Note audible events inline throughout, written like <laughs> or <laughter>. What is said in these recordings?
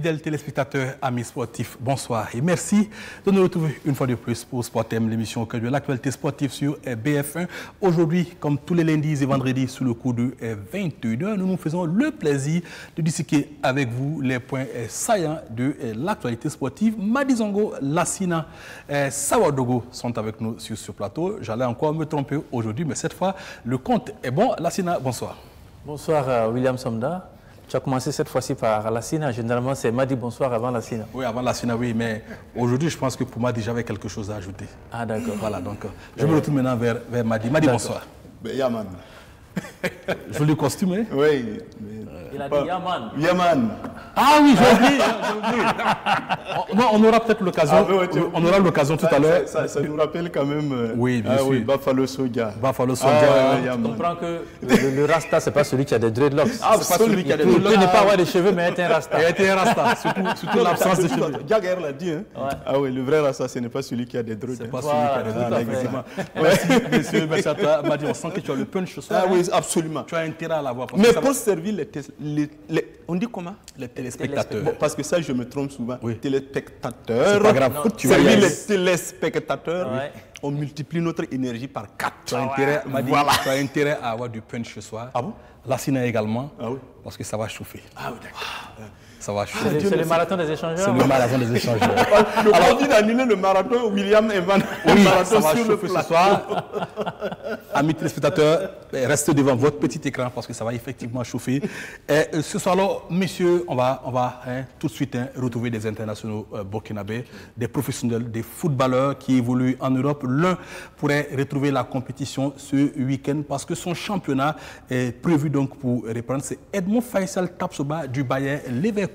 Fidèles téléspectateurs, amis sportifs, bonsoir et merci de nous retrouver une fois de plus pour Sportem, l'émission cœur de l'actualité sportive sur BF1. Aujourd'hui, comme tous les lundis et vendredis, sous le coup de 21h, nous nous faisons le plaisir de disséquer avec vous les points saillants de l'actualité sportive. Madizongo, Lassina, Sawadogo sont avec nous sur ce plateau. J'allais encore me tromper aujourd'hui, mais cette fois, le compte est bon. Lassina, bonsoir. Bonsoir, euh, William Somda. Tu as commencé cette fois-ci par la Sina. Généralement, c'est Madi bonsoir avant la Sina. Oui, avant la Sina, oui. Mais aujourd'hui, je pense que pour Madi, j'avais quelque chose à ajouter. Ah, d'accord. Voilà, donc je me retourne maintenant vers, vers Madi. Madi, bonsoir. Ben, Yaman. Joli costume, hein Oui. Il a dit Yaman. Yaman. Ah oui, j'ai oublié. non, on aura peut-être l'occasion. Ah, oui, on aura l'occasion tout à l'heure. Ça, ça nous rappelle quand même. euh, Oui, bien ah, sûr. Oui, Buffalo Soldier. Buffalo Ah, Soldier. ouais, Tu Yaman. comprends que <laughs> le, le Rasta, c'est pas celui qui a des dreadlocks. Ah, c'est pas celui qui a des Il peut dreadlocks. ne pas avoir des cheveux, mais être un Rasta. Il a été un rasta, <laughs> surtout, surtout l'absence de cheveux. Jagger l'a dit. Hein? Ouais. Ah oui, le vrai Rasta, ce n'est pas celui qui a des drogues. C'est pas celui qui a des effectivement. Merci, monsieur, merci à toi. Madi, on sent que tu as le punch ce soir. Ah hein. Oui, absolument. Tu as intérêt à l'avoir. Mais pour va- servir les, les- les- On dit comment? Les téléspectateurs. Bon, Parce que ça, je me trompe souvent. Oui. Téléspectateurs. C'est pas grave, Pour tu vas y servir les téléspectateurs, Ouais. on multiplie notre énergie par 4. Tu as, intérêt, Voilà. tu as intérêt à avoir du punch ce soir. Ah bon? La Sina également. Ah oui. Parce que ça va chauffer. Ah oui, d'accord. Ça va C'est chauffer. le- c'est le marathon des échangeurs. C'est le marathon des échangeurs. <laughs> Le candidat d'annuler le marathon, William Evan. Oui, le ça marathon va sur le chauffer ce plateau. soir. Amis téléspectateurs, restez devant votre petit écran parce que ça va effectivement chauffer. Eh, euh, ce soir-là, messieurs, on va, on va hein, tout de suite hein, retrouver des internationaux euh, burkinabés, des professionnels, des footballeurs qui évoluent en Europe. L'un pourrait retrouver la compétition ce week-end parce que son championnat est prévu donc pour reprendre. C'est Edmond Faisal Tapsoba du Bayer Leverkusen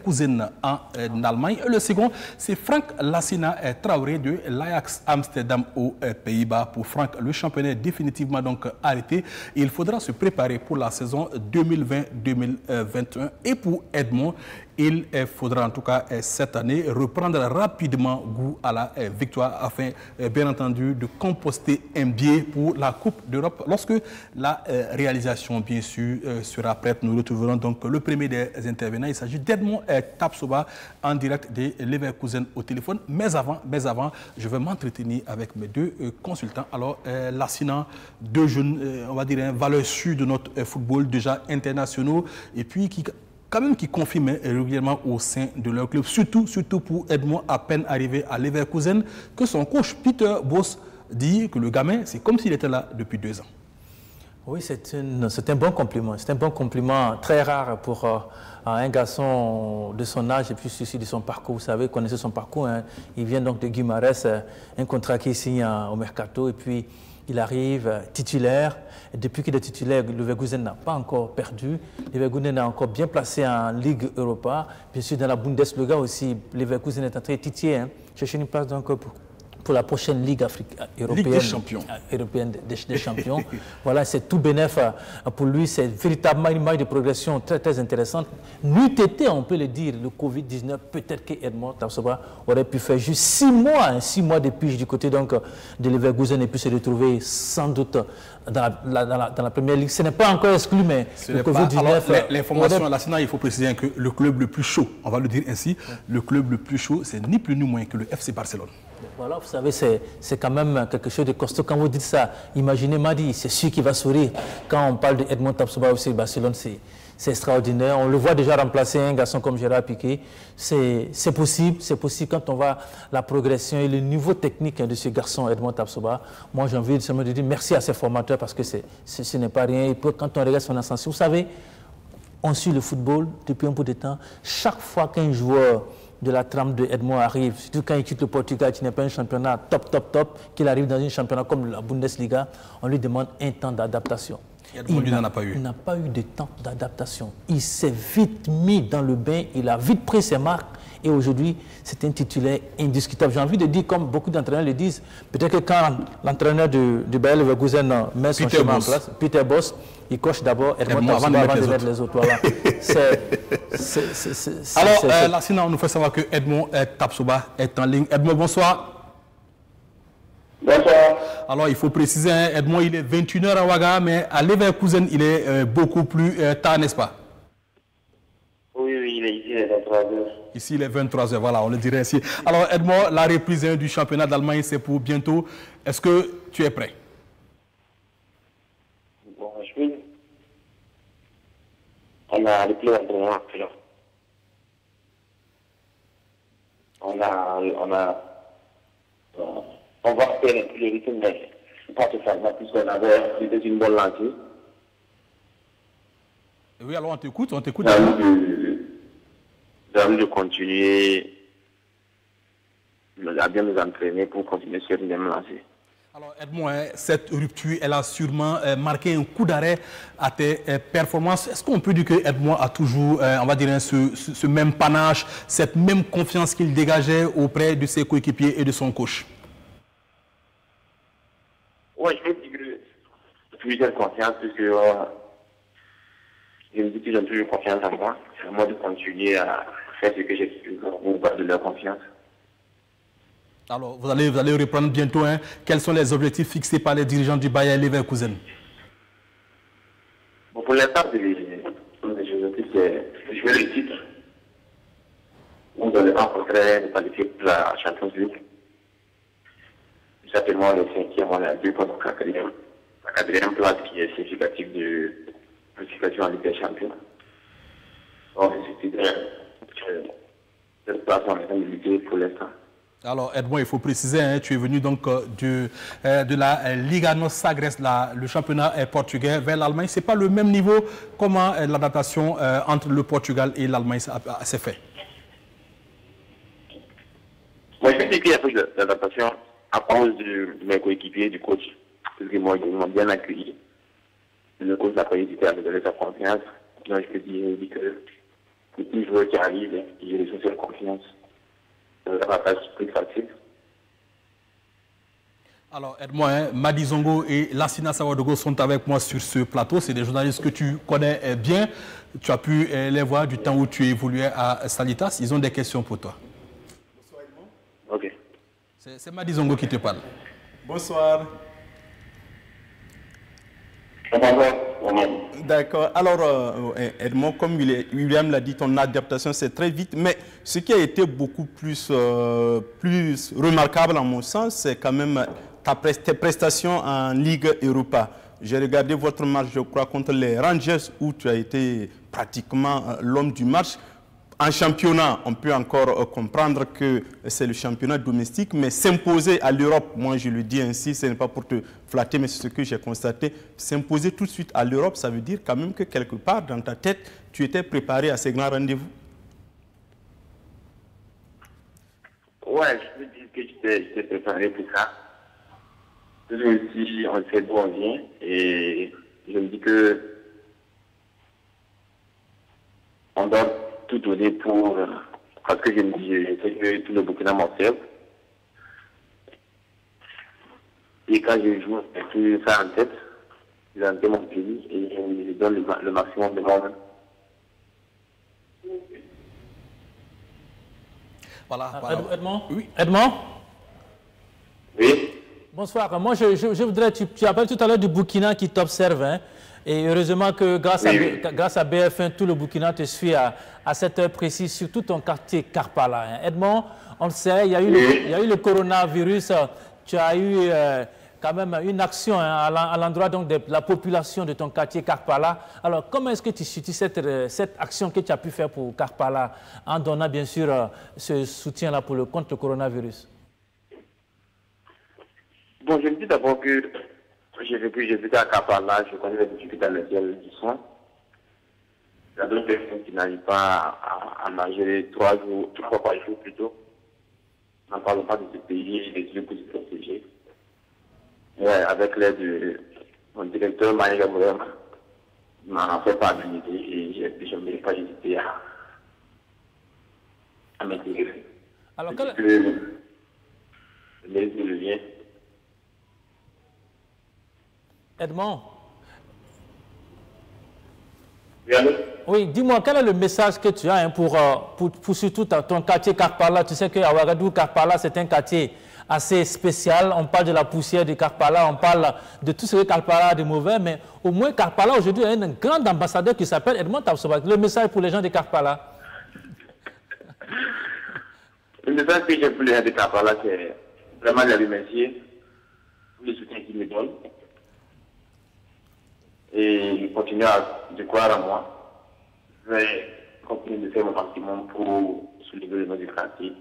en, euh, en Allemagne. Le second, c'est Franck Lassina euh, Traoré de l'Ajax Amsterdam aux euh, Pays-Bas. Pour Franck, le championnat est définitivement donc arrêté. Il faudra se préparer pour la saison 2020-2021. Et pour Edmond, il faudra en tout cas euh, cette année reprendre rapidement goût à la euh, victoire afin euh, bien entendu de composter un biais pour la Coupe d'Europe. Lorsque la réalisation bien sûr sera prête, nous retrouverons donc le premier des intervenants. Il s'agit d'Edmond Tapsoba en direct de Leverkusen au téléphone. Mais avant, mais avant je vais m'entretenir avec mes deux consultants. Alors, Lassina, deux jeunes, on va dire, un valeur sûre de notre football déjà internationaux et puis qui quand même qui confirment hein, régulièrement au sein de leur club, surtout, surtout pour Edmond à peine arrivé à Leverkusen, que son coach Peter Boss dit que le gamin, c'est comme s'il était là depuis deux ans. Oui, c'est un bon compliment. C'est un bon compliment très rare pour euh, un garçon de son âge et puis aussi de son parcours. Vous savez, connaissez son parcours. hein. Il vient donc de Guimarães, euh, un contrat qu'il signe euh, au Mercato et puis il arrive titulaire. Et depuis qu'il est titulaire, le Leverkusen n'a pas encore perdu. Le Leverkusen est encore bien placé en Ligue Europa. Bien sûr, dans la Bundesliga aussi, le Leverkusen est en train de titiller. Hein. Chercher une place donc pour, pour la prochaine Ligue européenne. Champions. euh, européenne des, des champions. <laughs> voilà, c'est tout bénéf euh, pour lui. C'est véritablement une marge de progression très, très intéressante. N'eût été, on peut le dire, le Covid-19, peut-être que Edmond Tapsoba aurait pu faire juste six mois, hein, six mois de pige du côté donc, de Leverkusen et puis se retrouver sans doute dans la, la- dans la- dans la première ligue. Ce n'est pas encore exclu, mais Ce le n'est pas- Covid-19. alors, euh, L'information aurait- à Lassina, il faut préciser que le club le plus chaud, on va le dire ainsi, le club le plus chaud, c'est ni plus ni moins que le FC Barcelone. Voilà, vous savez, c'est quand même quelque chose de costaud. Quand vous dites ça, imaginez Madi, c'est sûr qu'il va sourire. Quand on parle de Edmond Tapsoba aussi, Barcelone, c'est extraordinaire. On le voit déjà remplacer un garçon comme Gérard Piqué. C'est possible, c'est possible quand on voit la progression et le niveau technique hein, de ce garçon, Edmond Tapsoba. Moi, j'ai envie de seulement de dire merci à ses formateurs parce que ce n'est pas rien. Et quand on regarde son ascension, vous savez, on suit le football depuis un peu de temps. Chaque fois qu'un joueur de la trame de Edmond arrive, surtout quand il quitte le Portugal, qui n'est pas un championnat top, top, top, qu'il arrive dans un championnat comme la Bundesliga, on lui demande un temps d'adaptation. Edmond, lui, n'en a pas eu. Il n'a pas eu de temps d'adaptation. Il s'est vite mis dans le bain, il a vite pris ses marques et aujourd'hui, c'est un titulaire indiscutable. J'ai envie de dire, comme beaucoup d'entraîneurs le disent, peut-être que quand l'entraîneur de, de Bayer Leverkusen met son Peter en place, Peter Boss, il coche d'abord Edmond avant de avant de mettre les les autres. Voilà. <laughs> C'est- Alors, euh, Lassina, on nous fait savoir que Edmond euh, Tapsoba est en ligne. Edmond, bonsoir. Bonsoir. Alors, il faut préciser, hein, Edmond, il est 21h à Ouaga, mais à Leverkusen, il est euh, beaucoup plus euh, tard, n'est-ce pas? Oui, Oui, il est ici, il est 23h. Ici, il est 23h, voilà, on le dirait ainsi. Alors, Edmond, la reprise hein, du championnat d'Allemagne, c'est pour bientôt. Est-ce que tu es prêt? Bon, je vais. On a les plus d'entraînement actuellement. On a. On a. On va faire un peu le rythme, mais pas que ça va, puisqu'on avait c'était une bonne lancée. Oui, alors on t'écoute, on t'écoute. J'ai envie de, continuer à bien nous entraîner pour continuer sur une même lancée. Alors, Edmond, hein, cette rupture, elle a sûrement euh, marqué un coup d'arrêt à tes euh, performances. Est-ce qu'on peut dire que Edmond a toujours, euh, on va dire, hein, ce même panache, cette même confiance qu'il dégageait auprès de ses coéquipiers et de son coach? Oui, je dis que j'ai toujours cette confiance, puisque euh, je me dis qu'ils ont toujours confiance en moi. C'est à moi de continuer à faire ce que j'ai pour de leur confiance. Alors, vous allez, vous allez reprendre bientôt. hein. Quels sont les objectifs fixés par les dirigeants du Bayer Leverkusen? Bon, pour l'instant, c'est jouer le titre. On doit rencontrer les qualifier pour la Champions League. Certainement le cinquième, on a deux pour la quatrième. La quatrième place qui est significative de qualification en Ligue des Champions. Donc, cette place, on est en train de lutter pour l'instant. Alors, Edmond, il faut préciser, hein, tu es venu donc euh, du, euh, de la euh, Liga Nos Sagres, la- le championnat euh, portugais, vers l'Allemagne. Ce n'est pas le même niveau. Comment l'adaptation entre le Portugal et l'Allemagne s'est- a- s'est fait? Moi, je sais qu'il y a plus d'adaptation à cause de, mes coéquipiers, du coach. Parce que moi, ils m'ont bien accueilli. Le coach n'a pas hésité à me donner sa confiance. Donc, je peux dire, dit que les petits joueurs qui arrivent, ils ont sociales confiance. Donc, ça va pas être plus facile. Alors, Edmond, hein, Madi Zongo et Lassina Sawadogo sont avec moi sur ce plateau. C'est des journalistes que tu connais euh, bien. Tu as pu euh, les voir du temps où tu évoluais à Salitas. Ils ont des questions pour toi. Ok. C'est Madi Zongo qui te parle. Bonsoir. Bon, D'accord. Alors, euh, Edmond, comme Willi- William l'a dit, ton adaptation, c'est très vite. Mais ce qui a été beaucoup plus, euh, plus remarquable, en mon sens, c'est quand même ta tes prestations en Ligue Europa. J'ai regardé votre match, je crois, contre les Rangers, où tu as été pratiquement euh, l'homme du match. En championnat, on peut encore euh, comprendre que c'est le championnat domestique, mais s'imposer à l'Europe, moi je le dis ainsi, ce n'est pas pour te flatter, mais c'est ce que j'ai constaté, s'imposer tout de suite à l'Europe, ça veut dire quand même que quelque part dans ta tête, tu étais préparé à ces grands rendez-vous. Ouais, je peux dire que j'étais préparé pour ça. Que aussi, on sait d'où vient. Et je me dis que on doit tout donner pour. euh, Parce que je me dis, sais que tout le Burkina m'observe. Et quand je joue, j'ai tout ça en tête. J'ai en tête mon pays et je donne le, ma- le maximum de moi-même. Voilà. Ah, voilà. Edmond? Oui. Edmond? Oui. Bonsoir. Moi, je, je- je voudrais, tu, tu appelles tout à l'heure du Burkina qui t'observe. hein. Et heureusement que grâce, à, Oui, B- grâce à BF1, tout le Burkina te suit à, à cette heure précise, surtout ton quartier Karpala. hein. Edmond, on le sait, il y a eu, le, Oui. il y a eu le coronavirus. euh, Tu as eu euh, quand même une action hein, à l'en- à l'endroit de la population de ton quartier Karpala. Alors, comment est-ce que tu situes cette, euh, cette action que tu as pu faire pour Karpala en donnant bien sûr ce soutien-là pour le, contre le coronavirus? Bon, je me dis d'abord que j'ai vécu, j'ai vécu à Kapala, je connais les difficultés dans lesquelles ils sont. Il y a d'autres personnes qui n'arrivent pas à, à manger trois jours, trois fois par jour plutôt. N'en parlons pas de ce pays, des lieux pour se protéger. Mais avec l'aide de mon directeur, Maïga Mourema, il m'a fait part d'une idée et j'ai- je n'ai pas hésité à, à m'intégrer. Alors, Je quel- que le mérite me revient. Edmond Oui, dis-moi, quel est le message que tu as hein, pour, euh, pour, pour surtout ton quartier Karpala Tu sais qu'à Ouagadougou, Karpala, c'est un quartier assez spécial. On parle de la poussière de Karpala, on parle de tout ce que Karpala a de mauvais, mais au moins Karpala aujourd'hui a un grand ambassadeur qui s'appelle Edmond Tapsoba. Le message pour les gens de Karpala Le message que j'ai voulu indiquer par là, c'est vraiment les remercier pour le soutien qu'ils me donnent. Et continuer à de croire en moi. Je vais continuer de faire mon maximum pour soulever le nom du quartier.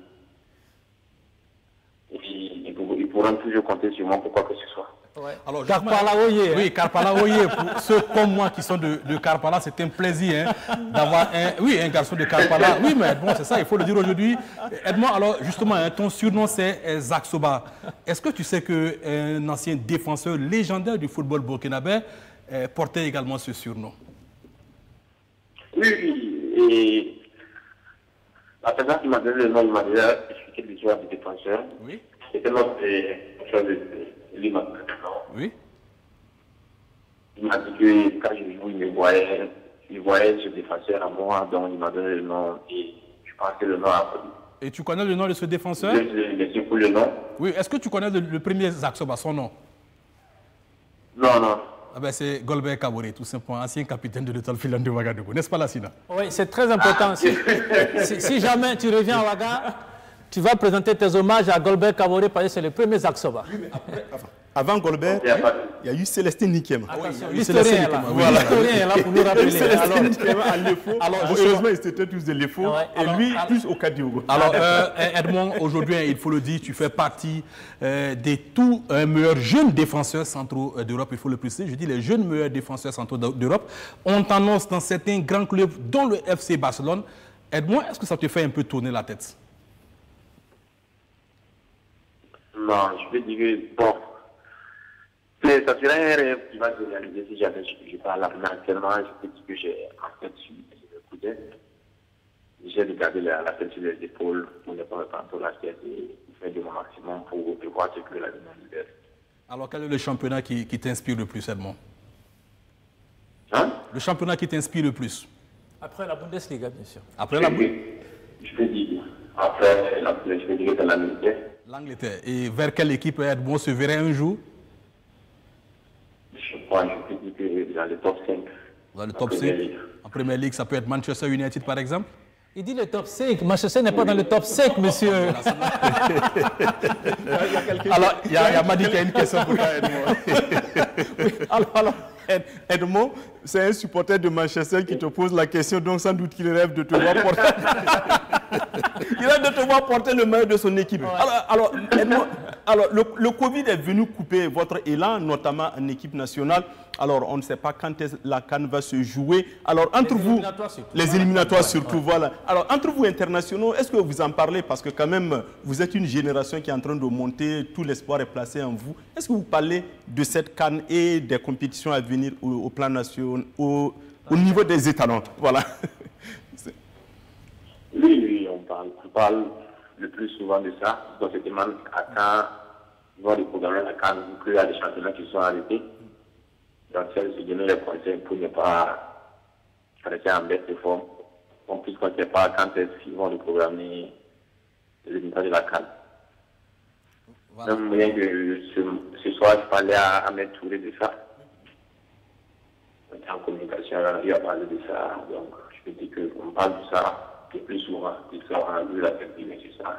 Et ils, ils pourront toujours compter sur moi pour quoi que ce soit. Alors, justement- Oye, Oui, Karpala Oye. Pour ceux comme moi qui sont de, de Karpala, c'est un plaisir hein, d'avoir un, oui, un garçon de Karpala. Oui, mais bon, c'est ça, il faut le dire aujourd'hui. Edmond, alors justement, hein, ton surnom c'est euh, Zak Soba. Est-ce que tu sais qu'un ancien défenseur légendaire du football burkinabé euh, portait également ce surnom Oui, oui. Et la personne qui m'a donné le nom, il m'a déjà expliqué l'histoire du défenseur. Oui. C'était euh, chose de nom. Oui. Il m'a dit que quand je joue, il me voyait, il voyait ce défenseur à moi, donc il m'a donné le nom et je pense que le nom a. Et tu connais le nom de ce défenseur? Je l'ai laissé pour le nom. Oui. Est-ce que tu connais le, le premier Zak Soba, son nom? Non, non. Ah ben, C'est Golbert Kabore, tout simplement, ancien capitaine de l'étoile filante de Ouagadougou. N'est-ce pas, Lassina? Oui, c'est très important. Si, si- si jamais tu reviens à Ouaga, tu vas présenter tes hommages à Golbert Kabore parce que c'est le premier Zaksoba. Avant Golbert, Il y a pas de- il y a eu Célestine Nikem. Attention, oui, l'historien est la là. série, Oui, L'historien est là pour nous rappeler. Célestine Alors, Nikem à l'EFO. Heureusement, ils étaient tous de l'EFO. Ouais, et lui, alors- plus au Kadiogo. Alors, euh, Edmond, aujourd'hui, il faut le dire, tu fais partie euh, des tout euh, meilleurs jeunes défenseurs centraux d'Europe, il faut le préciser. Je dis les jeunes meilleurs défenseurs centraux d'Eu- d'Europe. On t'annonce dans certains grands clubs, dont le FC Barcelone. Edmond, est-ce que ça te fait un peu tourner la tête? Non, je peux dire que, bon, c'est- ça serait un rêve qui va se réaliser si jamais je là. Actuellement, je peux dire que j'ai en tête sur sur le coudet. J'ai regardé la, la tête sur les épaules pour ne pas la tête et faire de mon maximum pour voir ce que la vie me libère. Alors, quel est le championnat qui, qui t'inspire le plus, Edmond? Hein? Le championnat qui t'inspire le plus? Après la Bundesliga, bien sûr. Après la Je peux dire, après, la, je peux dire que c'est la militaire. l'Angleterre. Et vers quelle équipe Edmond se verrait un jour? Dans le top 5. Dans le en top 5 Premier League. En Première Ligue, ça peut être Manchester United, par exemple Il dit le top 5. Manchester n'est pas dans le top 5, monsieur. <laughs> Alors, il y a, il y a Madi qui a une question pour toi, Edmond. <laughs> Alors, alors, Ed- Edmond, c'est un supporter de Manchester qui te pose la question, donc sans doute qu'il rêve de te voir porter. <laughs> Il rêve de te voir porter le maillot de son équipe. Alors, alors, le, le Covid est venu couper votre élan, notamment en équipe nationale. Alors, on ne sait pas quand est-ce la Cannes va se jouer. Alors, entre vous, éliminatoires surtout. les éliminatoires surtout, voilà. Alors, entre vous internationaux, est-ce que vous en parlez? Parce que quand même, vous êtes une génération qui est en train de monter, tout l'espoir est placé en vous. Est-ce que vous parlez de cette Cannes et des compétitions à venir au, au plan national, au, au niveau des étalons Voilà. <laughs> Oui, oui, on parle, on parle le plus souvent de ça. On se demande à quand ils vont reprogrammer la CAN, vu qu'il y a des championnats qui sont arrêtés. Donc, c'est se donner les conseils pour ne pas rester en baisse de forme. En plus, on ne sait pas quand est-ce qu'ils vont reprogrammer les résultats de la CAN. Voilà. Même moyen que ce, ce soir, je parlais à, à M. Touré de ça. En communication, il a parlé de ça. Donc, je peux dire qu'on parle de ça le plus souvent. De ça, on vu la ça.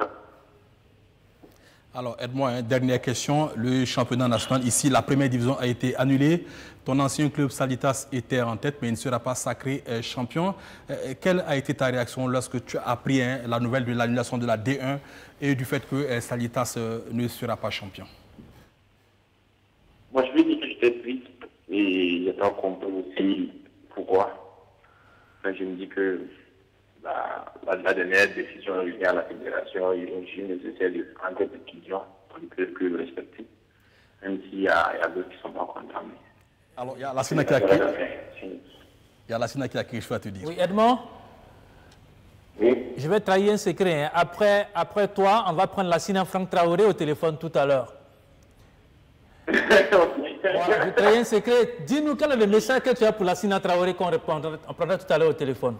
Alors, aide-moi, hein, dernière question. Le championnat national, ici, la première division a été annulée. Ton ancien club Salitas était en tête, mais il ne sera pas sacré euh, champion. Euh, quelle a été ta réaction lorsque tu as appris hein, la nouvelle de l'annulation de la D1 et du fait que euh, Salitas euh, ne sera pas champion? Moi, je lui dis que j'étais triste et j'ai pas compris aussi pourquoi. Enfin, je me dis que la, la, la dernière décision liée à la fédération, ont jugé nécessaire de prendre des décisions pour les clubs que je respecte. Même s'il y a, il d'autres qui ne sont pas contents. Alors, il y a Lassina qui a, il y a Lassina qui a chose à te dire. Oui, Edmond, Oui. je vais trahir un secret. hein. Après, après toi, on va prendre la Sina Franck Traoré au téléphone tout à l'heure. <laughs> <laughs> Je un secret. Dis-nous quel est le message que tu as pour la Sina Traoré qu'on on prendra tout à l'heure au téléphone.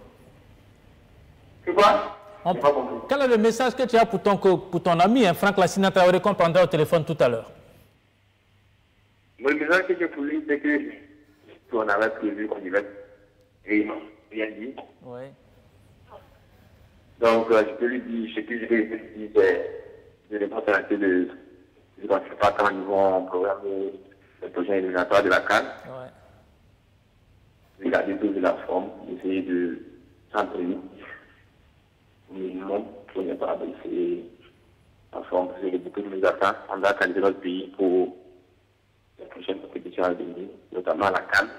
C'est quoi On- pas quel est le message que tu as pour ton, pour ton ami, hein, Franck Lassina Traoré, qu'on prendra au téléphone tout à l'heure? Le message que j'ai pour lui, c'est que qu'on avait prévu qu'on devait rien, rien dit. Oui. Donc, euh, je peux lui dire, ce que je peux lui dire, c'est de ne pas s'arrêter de. Je ne sais pas quand ils vont programmer le prochain éliminatoire de la Cannes. Ouais. Regarder toujours la forme, essayer de s'entraîner au minimum pour ne pas baisser la forme. Parce que beaucoup nous attend. On doit qualifier notre pays pour la prochaine compétition à venir, notamment la Cannes,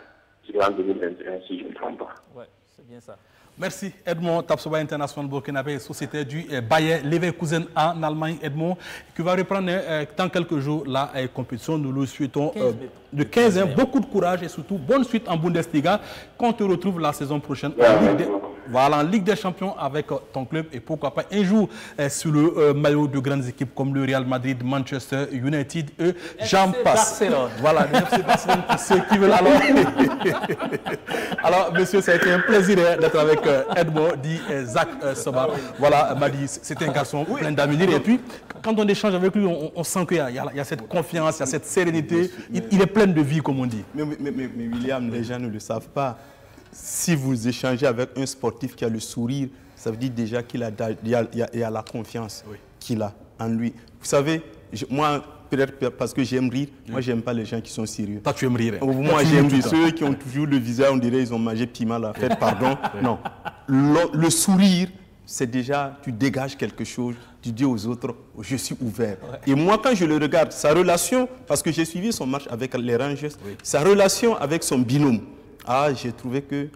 qui en 2021, si je ne me trompe pas. Ouais, c'est bien ça. Merci Edmond Tapsoba International Burkinabé, société du euh, Bayer Leverkusen en Allemagne. Edmond, qui va reprendre euh, dans quelques jours la euh, compétition. Nous le souhaitons 15 euh, de 15 ans, beaucoup de courage et surtout bonne suite en Bundesliga. Qu'on te retrouve la saison prochaine en, Ligue des. Voilà, en Ligue des Champions avec euh, ton club et pourquoi pas un jour euh, sur le euh, maillot de grandes équipes comme le Real Madrid, Manchester United et j'en passe. Barcelone. Voilà, le FC Barcelone pour ceux qui veulent <laughs> alors. Alors, monsieur, ça a été un plaisir hein, d'être avec Edmond, dit Zach Soba. Voilà, m'a dit, c'était un garçon plein d'avenir. Et puis, quand on échange avec lui, on, on sent qu'il y, a- y cette confiance, il y a cette sérénité. Il, il est plein de vie, comme on dit. Mais, mais- mais- mais William, les gens ne le savent pas. Si vous échangez avec un sportif qui a le sourire, ça veut dire déjà qu'il a, il a, il la confiance qu'il a en lui. Vous savez, je- moi, peut-être parce que j'aime rire, moi, j'aime pas les gens qui sont sérieux. Toi, tu aimes rire. hein. Moi, j'aime rire. <laughs> Ceux qui ont toujours le visage, on dirait ils ont mangé piment la fête, <laughs> pardon. Non. Le, le sourire, c'est déjà, tu dégages quelque chose, tu dis aux autres, je suis ouvert. Et moi, quand je le regarde, sa relation, parce que j'ai suivi son match avec les Rangers, sa relation avec son binôme, ah, j'ai trouvé que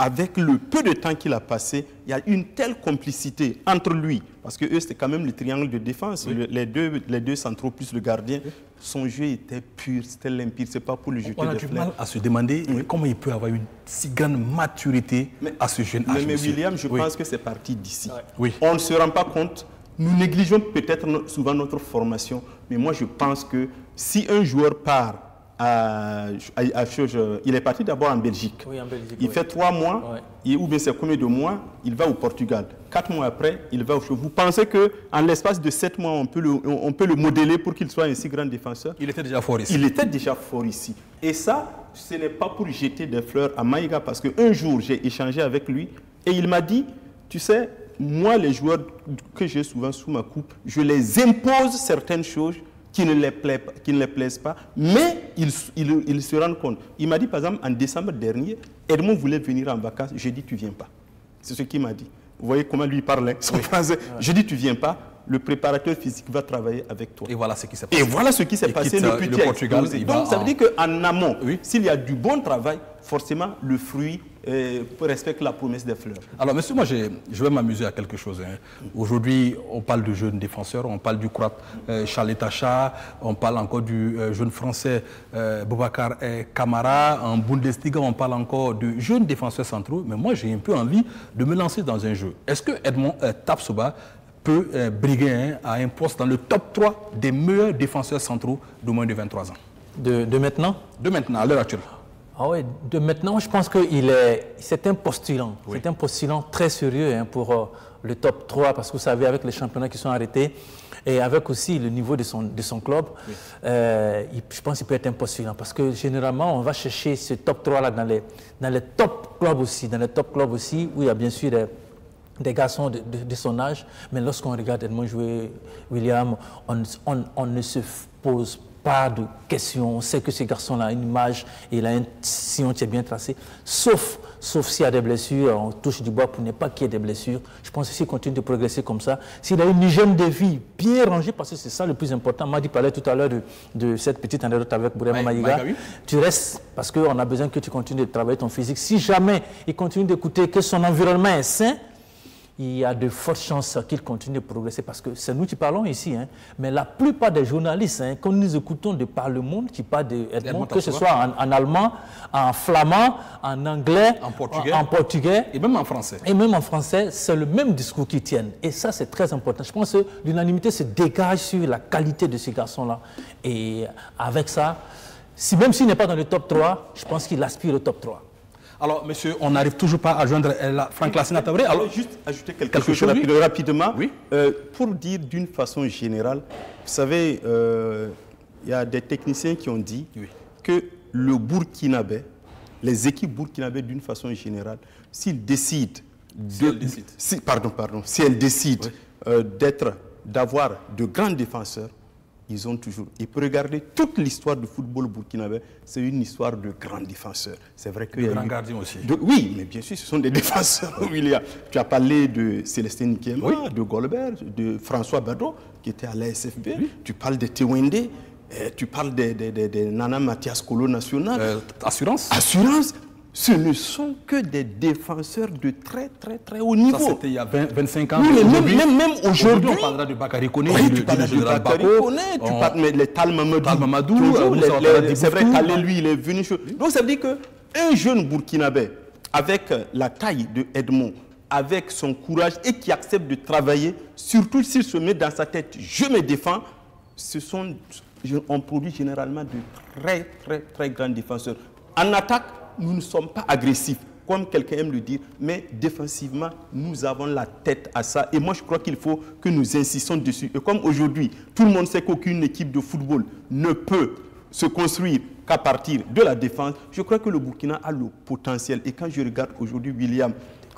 avec le peu de temps qu'il a passé, il y a une telle complicité entre lui, parce que eux, c'était quand même le triangle de défense, le- les, deux, les deux centraux plus le gardien. Son jeu était pur, c'était limpide, c'est pas pour le jeter On a des du fleurs. mal à se demander comment il peut avoir une si grande maturité à ce jeune âge. Mais. William, je Oui. pense que c'est parti d'ici. Oui. On ne se rend pas compte. Nous négligeons peut-être souvent notre formation, mais moi je pense que si un joueur part à, à- à chose- il est parti d'abord en Belgique. Oui, en Belgique, Il oui. fait trois mois, Ouais. et, ou bien c'est combien de mois, il va au Portugal. Quatre mois après, il va au. Vous pensez qu'en l'espace de sept mois, on peut le, on on peut le modeler pour qu'il soit un si grand défenseur? Il était déjà fort ici. il était déjà fort ici. Et ça, ce n'est pas pour jeter des fleurs à Maïga, parce qu'un jour, j'ai échangé avec lui et il m'a dit, tu sais, moi, les joueurs que j'ai souvent sous ma coupe, je les impose certaines choses qui ne les, plaisent pas, qui ne les plaisent pas, mais ils, ils- ils se rendent compte. Il m'a dit, par exemple, en décembre dernier, Edmond voulait venir en vacances. J'ai dit, tu viens pas. C'est ce qu'il m'a dit. Vous voyez comment lui parlait, son français. Je dis, tu viens pas. Le préparateur physique va travailler avec toi. Et voilà ce qui s'est passé. Et voilà ce qui s'est passé. Le euh, le Portugal, Donc ça en- veut dire qu'en amont, Oui. s'il y a du bon travail, forcément le fruit euh, respecte la promesse des fleurs. Alors, monsieur, moi, je vais m'amuser à quelque chose. hein. Aujourd'hui, on parle de jeunes défenseurs, on parle du Croate euh, on parle encore du euh, jeune français euh, Boubacar euh, Kamara. En Bundesliga, on parle encore de jeunes défenseurs centraux. Mais moi, j'ai un peu envie de me lancer dans un jeu. Est-ce que Edmond euh, Tapsoba peut euh, briguer hein, à un poste dans le top 3 des meilleurs défenseurs centraux de moins de 23 ans? De, de maintenant? De maintenant, à l'heure actuelle. Ah ouais, de maintenant, je pense est, c'est un postulant. C'est un postulant très sérieux hein, pour euh, le top 3, parce que vous savez, avec les championnats qui sont arrêtés, et avec aussi le niveau de son, de son club, euh, il- je pense qu'il peut être un postulant. Parce que généralement, on va chercher ce top 3-là dans les, dans les top clubs aussi, dans les top clubs aussi, où il y a bien sûr des, des garçons de, de- de son âge, mais lorsqu'on regarde Edmond jouer William, on, on- on ne se pose pas de questions. On sait que ce garçon-là a une image et il a un sillon qui est bien tracé, sauf, sauf s'il y a des blessures, on touche du bois pour ne pas qu'il y ait des blessures. Je pense que s'il continue de progresser comme ça, s'il a une hygiène de vie bien rangée, parce que c'est ça le plus important. Madi parlait tout à l'heure de, de cette petite anecdote avec Bourema Maïga. Tu restes parce qu'on a besoin que tu continues de travailler ton physique. Si jamais il continue d'écouter que son environnement est sain, il y a de fortes chances qu'il continue de progresser parce que c'est nous qui parlons ici. hein. mais la plupart des journalistes, hein, quand nous écoutons de par le monde, qui parlent de Edmond, que ce soit en, en allemand, en flamand, en anglais, En portugais. en, en portugais, Et même en français. et même en français, c'est le même discours qu'ils tiennent. Et ça, c'est très important. Je pense que l'unanimité se dégage sur la qualité de ces garçons-là. Et avec ça, si, même s'il n'est pas dans le top 3, je pense qu'il aspire au top 3. Alors, monsieur, on n'arrive toujours pas à joindre euh, la, Franck Lassina Tabré. Alors, juste ajouter quelque, Quelque chose, chose, oui. rapide- rapidement. Oui. Euh, pour dire d'une façon générale, vous savez, euh, il y a des techniciens qui ont dit Oui. que le Burkinabé, les équipes burkinabé d'une façon générale, s'ils décident si si, pardon, pardon, si elle décide euh, d'être, d'avoir de grands défenseurs, ils ont toujours. Et pour regarder toute l'histoire du football burkinabé, c'est une histoire de grands défenseurs. C'est vrai que. De grands gardiens aussi. oui, mais bien sûr, ce sont des <laughs> défenseurs. tu as parlé de Célestin Nikema, de Goldberg, de François Bado, qui était à l'ASFB. Tu parles de Tewende. Eh, tu parles de, de, Nana Mathias Kolo National. Euh, assurance Assurance ce ne sont que des défenseurs de très très très haut niveau. Ça c'était il y a 25 ans. Oui, mais même, même, aujourd'hui. On parlera de Bakary Kone, oui, tu parles de Bakary Kone, tu parles de les Tal Mamadou. Euh, c'est vrai qu'Alé lui il est venu. Donc ça veut dire qu'un jeune Burkinabé, avec la taille de Edmond, avec son courage et qui accepte de travailler, surtout s'il se met dans sa tête, je me défends, ce sont, on produit généralement de très très très grands défenseurs. En attaque, nous ne sommes pas agressifs, comme quelqu'un aime le dire, mais défensivement, nous avons la tête à ça. Et moi, je crois qu'il faut que nous insistons dessus. Et comme aujourd'hui, tout le monde sait qu'aucune équipe de football ne peut se construire qu'à partir de la défense, je crois que le Burkina a le potentiel. Et quand je regarde aujourd'hui William,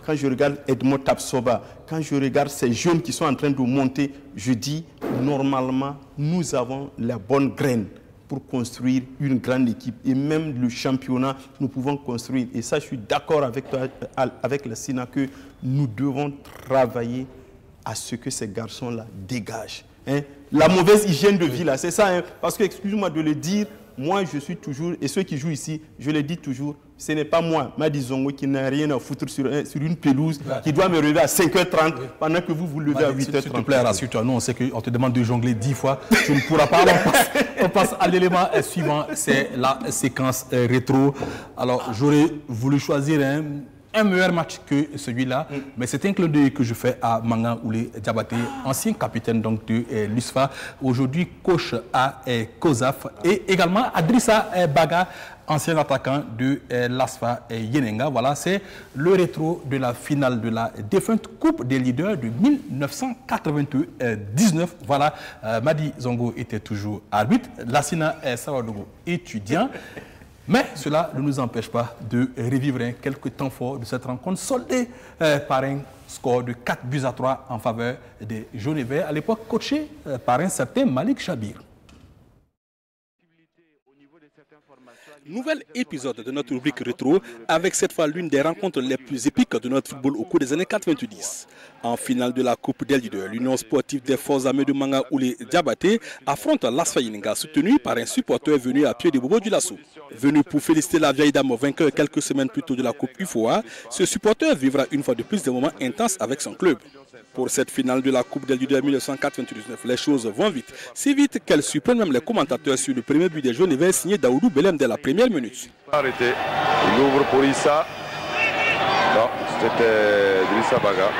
quand je regarde Edmond Tapsoba, quand je regarde ces jeunes qui sont en train de monter, je dis, normalement, nous avons la bonne graine pour construire une grande équipe. Et même le championnat, nous pouvons construire. Et ça, je suis d'accord avec, toi, avec la SINA que nous devons travailler à ce que ces garçons-là dégagent. Hein. La mauvaise hygiène de vie, là, c'est ça. Hein. Parce que, excuse-moi de le dire, moi, je suis toujours, et ceux qui jouent ici, je le dis toujours, ce n'est pas moi, Madi Zongo, qui n'a rien à foutre sur, sur une pelouse, qui doit me lever à 5h30 pendant que vous vous levez à 8h30. S'il te plaît, rassure-toi, nous, on sait qu'on te demande de jongler 10 fois, tu ne pourras pas. on, passe, à l'élément suivant, c'est la séquence euh, rétro. Alors, j'aurais voulu choisir un un meilleur match que celui-là. Mm. Mais c'est un clin d'œil que je fais à Manga Oulé Diabaté, ancien capitaine donc de eh, l'USFA, aujourd'hui coach à eh, COSAF, et également Adrissa Baga, ancien attaquant de l'ASFA Yenenga. Voilà, c'est le rétro de la finale de la défunte Coupe des leaders de 1999. Voilà, euh, Madi Zongo était toujours arbitre, Lassina Sawadogo étudiant. Mais cela ne nous empêche pas de revivre quelques temps forts de cette rencontre soldée euh, par un score de 4 buts à 3 en faveur des jaunes et verts, à l'époque coaché euh, par un certain Malik Chabir. Nouvel épisode de notre rubrique rétro avec cette fois l'une des rencontres les plus épiques de notre football au cours des années 90. En finale de la Coupe leaders, l'Union sportive des forces armées de Manga Oulé Diabaté affronte l'Asfayininga soutenu par un supporter venu à pied de Bobo du Lasso. Venu pour féliciter la vieille dame vainqueur quelques semaines plus tôt de la Coupe UFOA, ce supporter vivra une fois de plus des moments intenses avec son club. Pour cette finale de la Coupe des leaders 1999, les choses vont vite. Si vite qu'elle surprend même les commentateurs sur le premier but des jaunes et signé Daoudou Belem dès la première minute. Arrêté. Il ouvre pour Issa. Non, c'était Drissa Baga.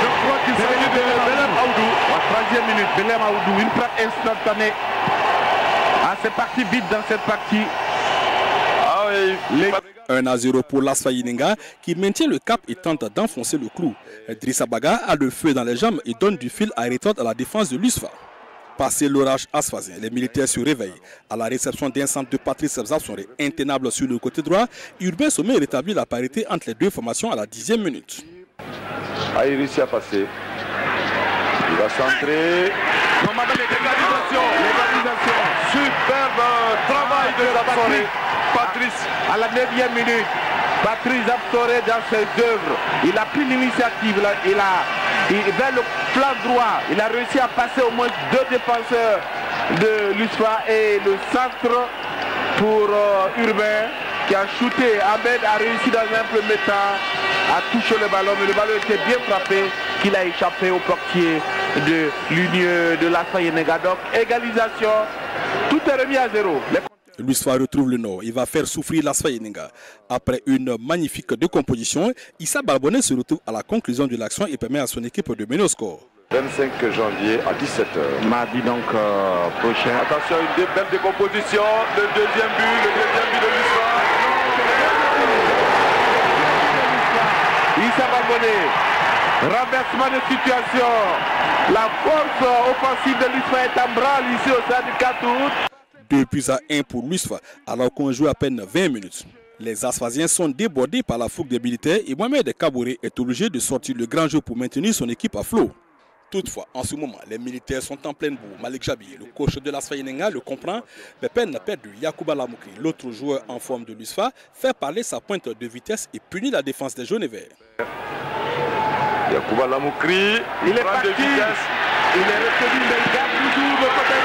Je crois qu'il s'agit de Belem Aoudou. En troisième minute, Belem Aoudou, une frappe instantanée. Ah, c'est parti vite dans cette partie. Ah oui. Les... 1 à 0 pour l'Asfayininga qui maintient le cap et tente d'enfoncer le clou. Drissa Baga a le feu dans les jambes et donne du fil à retordre à la défense de l'USFA. Passé l'orage asphasien, les militaires se réveillent. À la réception d'un centre de Patrice Zabsoré intenable sur le côté droit, Urbain Sommet rétablit la parité entre les deux formations à la dixième minute. Ah, il réussit à passer. Il va centrer. Superbe travail de Zabsoré. Patrice, à la 9e minute, Patrice Absoré dans ses œuvres. Il a pris l'initiative, il a, vers le flanc droit, il a réussi à passer au moins deux défenseurs de l'USFA et le centre pour euh, Urbain qui a shooté. Ahmed a réussi dans un premier temps à toucher le ballon, mais le ballon était bien frappé qu'il a échappé au portier de l'Union de la Yenega. Donc égalisation, tout est remis à zéro. Louis retrouve le nord. Il va faire souffrir la Yeninga. Après une magnifique décomposition, Issa Balbonnet se retrouve à la conclusion de l'action et permet à son équipe de mener au score. 25 janvier à 17h. Mardi donc euh, prochain. Attention, une belle décomposition. Le deuxième but, le deuxième but de l'histoire. Issa Balbonnet. Renversement de situation. La force offensive de l'histoire est en branle ici au stade du 4 août. 2 buts à 1 pour l'USFA alors qu'on joue à peine 20 minutes. Les Asphasiens sont débordés par la fougue des militaires et Mohamed Kabouré est obligé de sortir le grand jeu pour maintenir son équipe à flot. Toutefois, en ce moment, les militaires sont en pleine boue. Malik Jabi, le coach de l'Asfaïnenga, le comprend, mais peine a perdu. Yacouba Lamoukri, l'autre joueur en forme de l'USFA, fait parler sa pointe de vitesse et punit la défense des jaunes et verts. Yacouba Lamoukri, il est parti. Il est retenu, mais il garde toujours le côté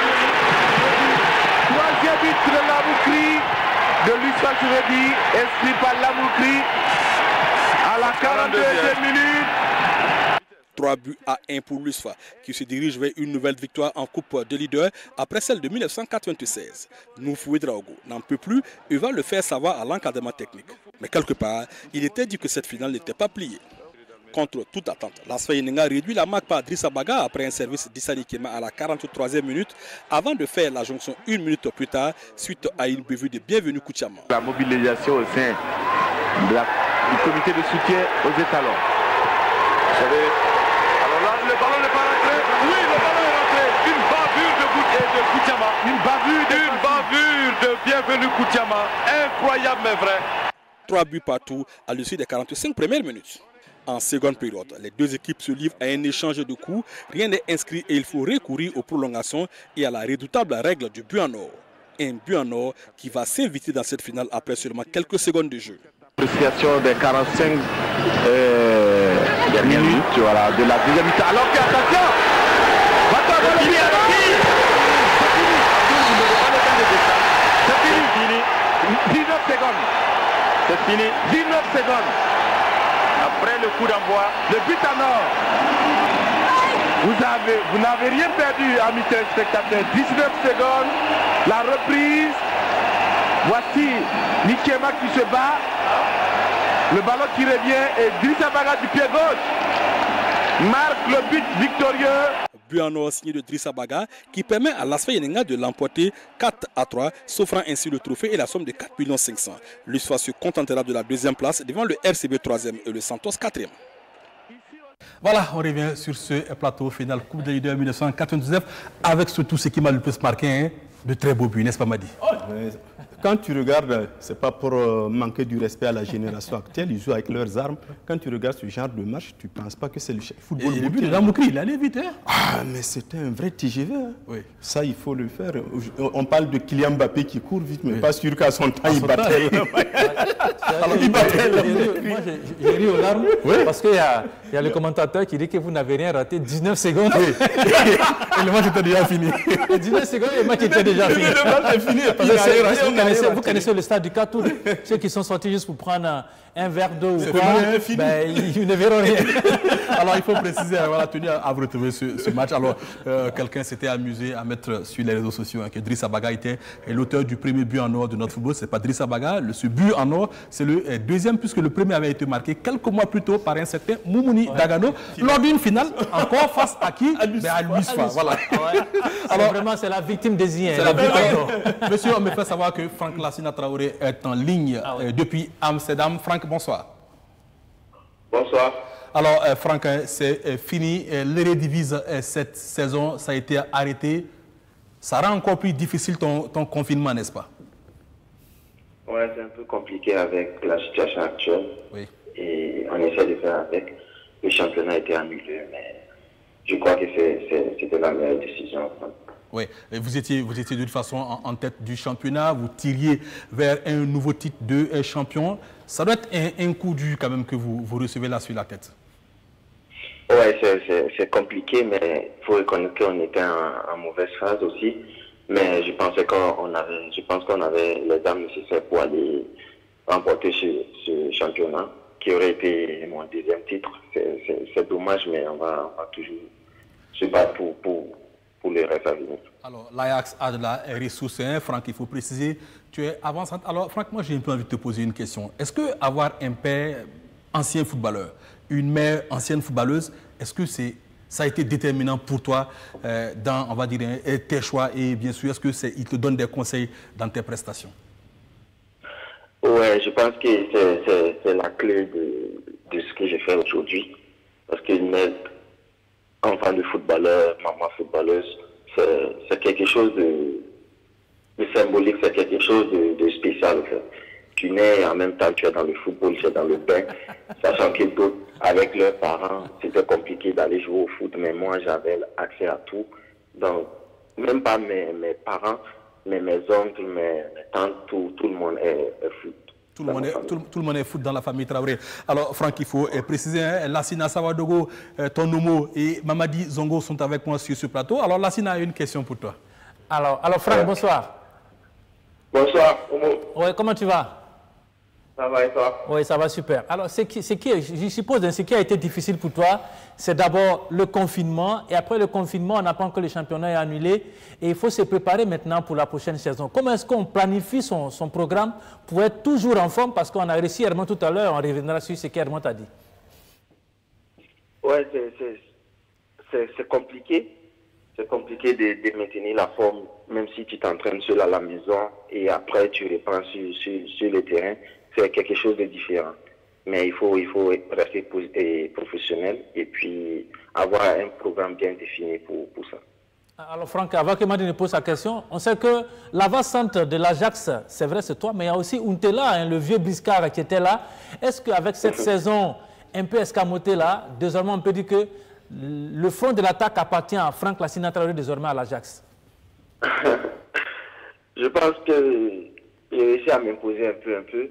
De Lamoukri, dire, inscrit par Lamoukri à la 42e minute. 3 buts à 1 pour l'USFA, qui se dirige vers une nouvelle victoire en Coupe de leader après celle de 1996. Noufoué Draogo n'en peut plus et va le faire savoir à l'encadrement technique. Mais quelque part, il était dit que cette finale n'était pas pliée. Contre toute attente, l'Asfaïnenga réduit la marque par Drissa Baga après un service d'Issani Kema à la 43e minute avant de faire la jonction une minute plus tard suite à une bévue de bienvenue Kouchama. La mobilisation au sein de la, du comité de soutien aux étalons. Vous savez, alors là, le ballon n'est pas rentré. Oui, le ballon est rentré. Une bavure de, de Koutiama. Une bavure de Une bavure de bienvenue Koutiama. Incroyable mais vrai. 3 buts partout à l'issue des 45 premières minutes. En seconde période, les deux équipes se livrent à un échange de coups. Rien n'est inscrit et il faut recourir aux prolongations et à la redoutable règle du but en or. Un but en or qui va s'inviter dans cette finale après seulement quelques secondes de jeu. L'appréciation des 45 euh, minutes voilà, de la deuxième mi-temps. Alors que, attention va fini, C'est fini 19 secondes C'est fini. 19 secondes Après le coup d'envoi, Le but en or vous avez- vous n'avez rien perdu, amis téléspectateurs. 19 secondes, la reprise. Voici Nikema qui se bat. Le ballon qui revient et Drissa Baga du pied gauche marque le but victorieux. But en or signé de Drissa Baga qui permet à l'Asfa Yenenga de l'emporter 4 à 3, s'offrant ainsi le trophée et la somme de 4 500 L'USFA se contentera de la deuxième place devant le RCB 3e et le Santos 4e. Voilà, on revient sur ce plateau final Coupe des leaders 1999 avec surtout ce qui m'a le plus marqué, hein, de très beaux buts, n'est-ce pas Madi? Quand tu regardes, c'est pas pour euh, manquer du respect à la génération actuelle, ils jouent avec leurs armes. Quand tu regardes ce genre de match, tu ne penses pas que c'est le Et football. le but de il allait vite. Hein Ah, mais c'était un vrai TGV. hein. Oui. Ça, il faut le faire. On parle de Kylian Mbappé qui court vite, mais Oui. pas sûr qu'à son temps, il son battait. <laughs> Alors, il battait J'ai ri- Moi, j'ai- ri aux larmes parce qu'il y a, il y a le commentateur qui dit que vous n'avez rien raté 19 secondes. <laughs> Et le match était déjà fini. Et 19 secondes, le match était déjà fini. le match est fini. Parce que c'est- vous, connaissez, vous le stade du Catou <laughs> Ceux qui sont sortis juste pour prendre un, un verre d'eau ou C'est quoi, fini. ben, ils, ne verront rien. <laughs> Alors, il faut préciser, euh, voilà, tenu à, vous retrouver ce, ce match. Alors, euh, quelqu'un s'était amusé à mettre sur les réseaux sociaux hein, que Drissa Baga était l'auteur du premier but en or de notre football. Ce n'est pas Drissa Baga. Le, ce but en or, c'est le euh, deuxième, puisque le premier avait été marqué quelques mois plus tôt par un certain Moumouni Dagano, lors d'une finale, encore <laughs> face à qui Ben, À l'USFA. Voilà. <laughs> Alors, vraiment, c'est la victime désignée. C'est la victoire. <laughs> Monsieur, on me fait savoir que Franck Lassina Traoré est en ligne Ah ouais. euh, depuis Amsterdam. Franck, bonsoir. Bonsoir. Alors, euh, Franck, euh, c'est euh, fini. Euh, L'Eredivisie, euh, cette saison, ça a été arrêté. Ça rend encore plus difficile ton, ton confinement, n'est-ce pas? Ouais, c'est un peu compliqué avec la situation actuelle. Oui. Et on essaie de faire avec. Le championnat a été annulé, mais je crois que c'était la meilleure décision. Oui. Vous étiez, vous étiez de toute façon en, en tête du championnat. Vous tiriez vers un nouveau titre de euh, champion. Ça doit être un, un coup dur quand même que vous, vous recevez là sur la tête. Ouais, c'est- compliqué, mais il faut reconnaître qu'on était en, en mauvaise phase aussi. Mais je pensais qu'on avait, je pense qu'on avait les armes nécessaires pour aller remporter ce, ce championnat, qui aurait été mon deuxième titre. C'est- dommage, mais on va, toujours se battre pour, pour, pour le reste à venir. Alors, l'Ajax a de la ressource, hein, Franck, il faut préciser. Tu es avant-centre. Alors, Franck, moi, j'ai un peu envie de te poser une question. Est-ce que avoir un père ancien footballeur, une mère ancienne footballeuse, est-ce que c'est ça a été déterminant pour toi euh, dans, on va dire, hein, tes choix et bien sûr, est-ce que il te donne des conseils dans tes prestations? Ouais, je pense que c'est- la clé de, de ce que je fais aujourd'hui. Parce qu'une mère, enfant de footballeur, maman footballeuse, c'est quelque chose de, de symbolique, c'est quelque chose de, de spécial. en fait. tu nais en même temps tu es dans le football, tu es dans le bain. <laughs> Sachant que d'autres, avec leurs parents, c'était compliqué d'aller jouer au foot, mais moi j'avais accès à tout. Donc, même pas mes, mes parents, mais mes oncles, mes, mes tantes, tout, tout le monde est, est foot. Tout le, monde est, tout, tout le monde est foot dans la famille Traoré. Alors, Franck, il faut euh, préciser, hein, Lassina Sawadogo, euh, Tonomo et Mamadi Zongo sont avec moi sur ce plateau. Alors, Lassina a une question pour toi. Alors, alors Franck, bonsoir. Bonsoir, Omo. Ouais, comment tu vas? Ça va et toi? Oui, ça va super. Alors, ce qui, qui, je suppose, hein, ce qui a été difficile pour toi, c'est d'abord le confinement. Et après le confinement, on apprend que le championnat est annulé. Et il faut se préparer maintenant pour la prochaine saison. Comment est-ce qu'on planifie son, son, programme pour être toujours en forme? Parce qu'on a réussi, Herman, tout à l'heure, on reviendra sur ce qu'Herman t'a dit. Oui, c'est compliqué. C'est compliqué de, de, maintenir la forme, même si tu t'entraînes seul à la maison et après tu reprends sur, sur, sur le terrain. C'est quelque chose de différent. Mais il faut, il faut rester professionnel et puis avoir un programme bien défini pour, pour ça. Alors Franck, avant que Madine pose sa question, on sait que l'avant-centre de l'Ajax, c'est vrai, c'est toi, mais il y a aussi Untela, hein, le vieux Briscard qui était là. Est-ce qu'avec cette saison un peu escamotée là, désormais on peut dire que le front de l'attaque appartient à Franck Lassina Traoré désormais à l'Ajax? <laughs> Je pense que j'ai réussi à m'imposer un peu, un peu.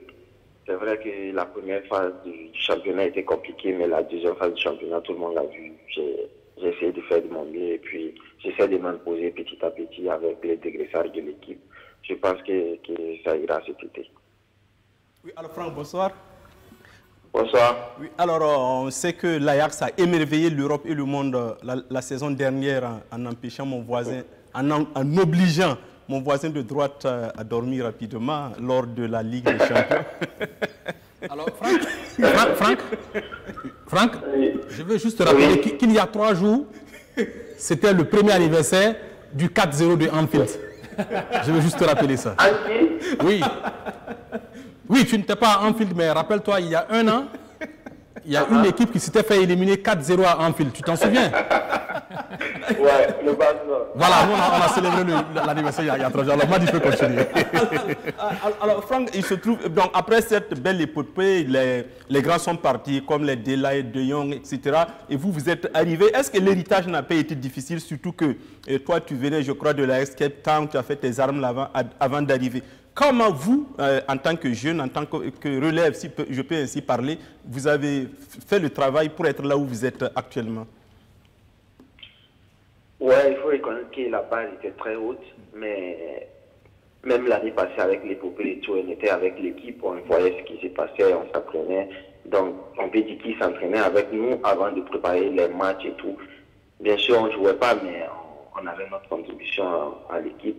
C'est vrai que la première phase du championnat était compliquée, mais la deuxième phase du championnat, tout le monde l'a vu. J'ai essayé de faire de mon mieux et puis j'essaie de m'imposer petit à petit avec les dégraissages de l'équipe. Je pense que, que, ça ira cet été. Oui, alors Franck, bonsoir. Bonsoir. Oui, alors on sait que l'Ajax a émerveillé l'Europe et le monde la, la saison dernière en, en, empêchant mon voisin, en, en obligeant mon voisin de droite à dormir rapidement lors de la Ligue des Champions. <laughs> Alors, Franck, Franck, Franck, Franck je veux juste rappeler oui. qu'il y a trois jours, c'était le premier anniversaire du 4-0 de Anfield. Je veux juste te rappeler ça. Oui. Oui, tu n'étais pas à Anfield, mais rappelle-toi, il y a un an, il y a une équipe qui s'était fait éliminer 4-0 à Anfield. Tu t'en souviens? Ouais, le Barcelone. Voilà, nous, on a, on a célébré l'anniversaire il, y a trois jours. Alors, moi, il peut continuer. alors, <laughs> alors, Franck, il se trouve, donc, après cette belle épopée, les, les grands sont partis, comme les Delay, De Jong, etc. Et vous, vous êtes arrivé. Est-ce que l'héritage n'a pas été difficile, surtout que et toi, tu venais, je crois, de la Cape Town, tu as fait tes armes avant, avant d'arriver Comment vous, euh, en tant que jeune, en tant que, que relève, si je peux ainsi parler, vous avez fait le travail pour être là où vous êtes actuellement? Oui, il faut reconnaître que la barre était très haute, mais même l'année passée avec l'épopée et tout, on était avec l'équipe, on voyait ce qui se passait, on s'entraînait. Donc, on peut dire qu'ils s'entraînaient avec nous avant de préparer les matchs et tout. Bien sûr, on ne jouait pas, mais on, on avait notre contribution à, à l'équipe.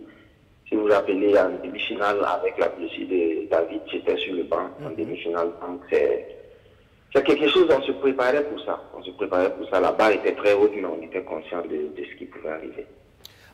Si vous vous rappelez, en demi-finale, avec la blessure de David, j'étais sur le banc en demi-finale. Donc, c'est quelque chose, on se préparait pour ça. On se préparait pour ça. La barre était très haute, mais on était conscient de, de ce qui pouvait arriver.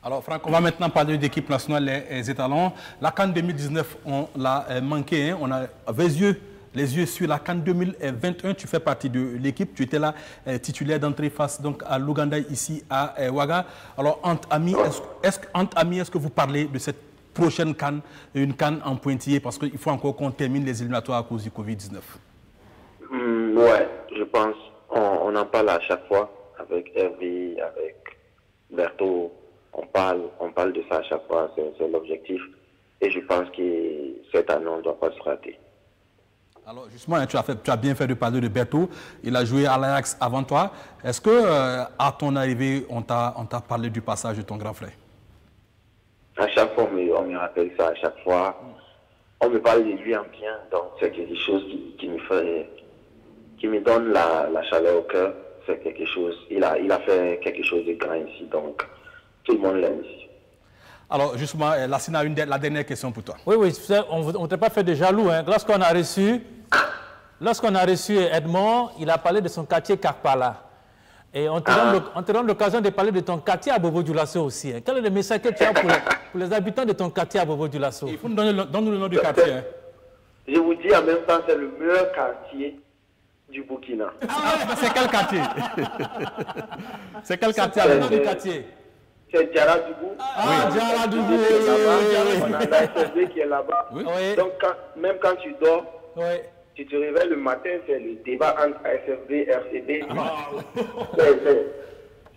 Alors, Franck, on va maintenant parler d'équipe nationale, les étalons. La Cannes 2019, on l'a manqué. Hein. On a les yeux, les yeux sur la Cannes 2021. Tu fais partie de l'équipe. Tu étais là, euh, titulaire d'entrée face donc, à l'Ouganda, ici à euh, Ouaga. Alors, entre amis, est-ce est, est que vous parlez de cette prochaine Cannes, une Cannes en pointillé? Parce qu'il faut encore qu'on termine les éliminatoires à cause du Covid-19. Mm, ouais, je pense. On, on, en parle à chaque fois avec Hervé, avec Berthaud. On parle, on parle de ça à chaque fois, c'est l'objectif. Et je pense que cette année, on ne doit pas se rater. Alors justement, tu as, fait, tu as bien fait de parler de Berthaud. Il a joué à l'Ajax avant toi. Est-ce que euh, à ton arrivée, on t'a parlé du passage de ton grand frère? À chaque fois, on me, on me, rappelle ça. À chaque fois, on me parle de lui en bien. Donc c'est quelque chose qui, qui, me fait, qui me donne la, la chaleur au cœur. C'est quelque chose. Il a, il a fait quelque chose de grand ici. Donc tout le monde l'aime ici. Alors, justement, Lassina, une la dernière question pour toi. Oui, oui, on ne t'a pas fait de jaloux. Hein. Lorsqu'on a reçu, lorsqu'on a reçu Edmond, il a parlé de son quartier Karpala. Et on te ah. donne l'occasion de parler de ton quartier à Bobo Dioulasso aussi. Hein. Quel est le message que tu as pour les, pour les habitants de ton quartier à Bobo Dioulasso Il faut nous donner le, donne le nom du quartier. Hein. Je vous dis en même temps, c'est le meilleur quartier du Burkina. Ah, <laughs> c'est quel quartier? C'est quel quartier C'est le nom du quartier? c'est Diarra Dubou. Ah, là-bas. oui, oui, oui. On a l'ASFB qui est là-bas. Oui. Donc, quand- même quand tu dors, Oui. tu te réveilles le matin, c'est le débat entre ASFB, RCD. C'est- c'est-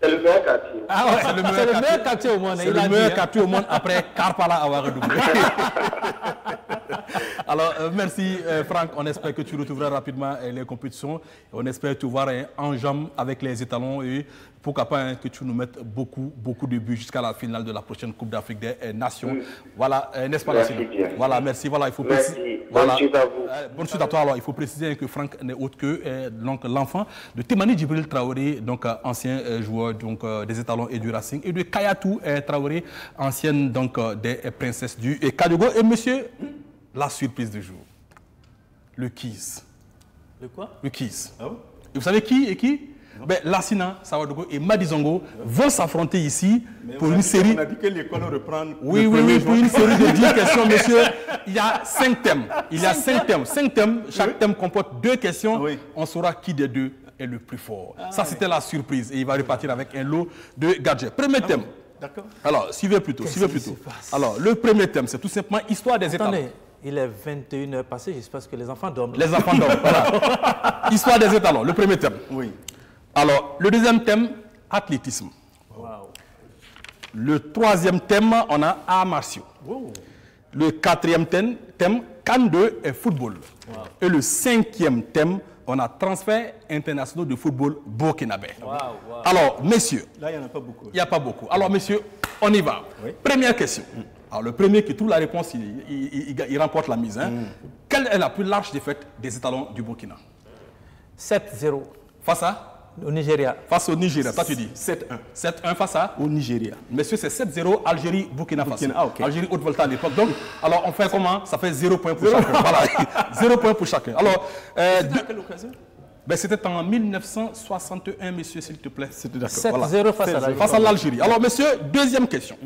C'est le meilleur quartier. Ah ouais, c'est le meilleur, quartier au monde. C'est il le meilleur hein. quartier au monde après Karpala avoir redoublé. <laughs> <laughs> Alors, euh, merci euh, Franck. On espère que tu retrouveras rapidement euh, les compétitions. On espère te voir hein, en jambes avec les étalons et pourquoi pas hein, que tu nous mettes beaucoup, beaucoup de buts jusqu'à la finale de la prochaine Coupe d'Afrique des Nations. Voilà, n'est-ce pas Merci bien. Voilà, merci. Voilà, il faut Merci. préciser- Bonne suite à vous. Bonne suite à toi. Alors, il faut préciser que Franck n'est autre que l'enfant de Temani Djibril Traoré, donc ancien joueur donc, des étalons et du Racing, et de Kayatou Traoré, ancienne donc, des princesses du et Kadogo. Et monsieur, la surprise du jour, le Kiss. Le quoi? Le Kiss. Ah ouais Et vous savez qui et qui? Ben, Lassina Sawadogo et Madizongo vont s'affronter ici pour une série. On a dit que l'école reprend. Oui, le oui, oui, pour une série de 10 <laughs> questions, monsieur. Il y a 5 thèmes. Il y a 5 thèmes. 5 thèmes. Chaque thème comporte deux questions. Oui. On saura qui des deux est le plus fort. Ça, c'était la surprise. Et il va repartir avec un lot de gadgets. Premier thème. D'accord. Alors, suivez plutôt, suivez plutôt. Alors, le premier thème, c'est tout simplement histoire des. Attendez, il est 21h passé, j'espère que les enfants dorment. Les enfants dorment. <laughs> Voilà. Histoire des étalons, le premier thème. Oui. Alors, le deuxième thème, athlétisme. Le troisième thème, on a arts martiaux. Le quatrième thème, thème Cannes 2 et football. Et le cinquième thème, on a transfert international de football burkinabé. Alors, messieurs, Là, il n'y en a pas beaucoup. il n'y a pas beaucoup. Alors, messieurs, on y va. Première question. Alors, le premier qui trouve la réponse, il, il- il- il- il remporte la mise. hein. Quelle est la plus large défaite des étalons du Burkina? 7-0 Face à? Au Nigeria. Face au Nigeria, toi tu dis 7-1 7-1 face à? Au Nigeria. Messieurs, c'est 7-0 Algérie, Burkina Faso. Burkina, ah, ok. Algérie, Haute-Volta à l'époque. Donc, alors on fait comment? Ça fait 0 points pour chacun. Voilà, <laughs> 0 points pour chacun. Alors, euh, deux- quelle occasion? Ben, c'était en 1961, messieurs, s'il te plaît. C'était d'accord. 7-0 face à la Face à l'Algérie. Alors, messieurs, deuxième question.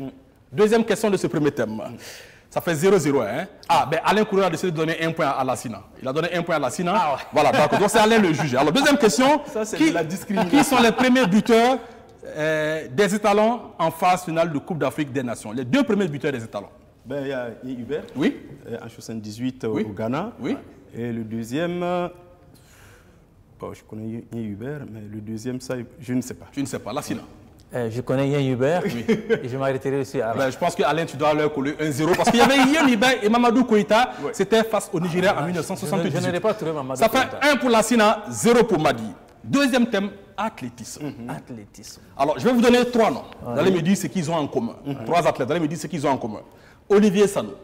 Deuxième question de ce premier thème. Ça fait 0-0. Hein? Ah, ben Alain Coureur a décidé de donner un point à Lassina. Il a donné un point à Lassina. Voilà, d'accord. Donc, c'est Alain le juge. Alors, deuxième question. <laughs> Ça, qui, de la discrimination. qui sont les premiers buteurs euh, des étalons en phase finale de Coupe d'Afrique des Nations? Les deux premiers buteurs des étalons. Ben, il y a Hubert Oui euh, en 78 euh, Oui. au Ghana. Oui. Et le deuxième, bon, je connais Hubert, mais le deuxième, ça, je ne sais pas. Tu ne sais pas. Lassina. Euh, je connais Yann Hubert et je m'arrêterai aussi à Ben, je pense que Alain, tu dois leur coller 1-0 parce qu'il y avait Yen Hubert et Mamadou Koïta. C'était face au Nigeria en Je 1978. ne- je n'aurais pas trouvé Mamadou Ça fait Koïta. 1 pour Lassina, 0 pour Madi. Deuxième thème, athlétisme. Athlétisme. Alors, je vais vous donner trois noms. Vous allez me dire ce qu'ils ont en commun. Trois athlètes. Vous allez me dire ce qu'ils ont en commun. Olivier Sanou,